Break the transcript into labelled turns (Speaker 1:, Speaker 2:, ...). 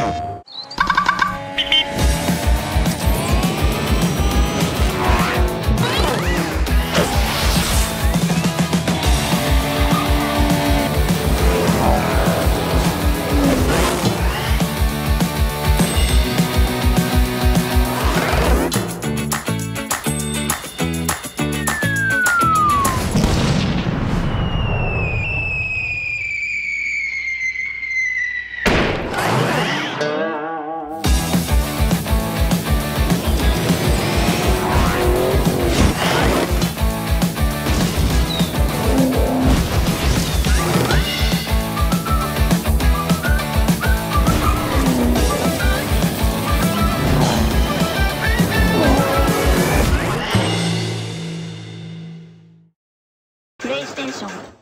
Speaker 1: Oh. ステーション。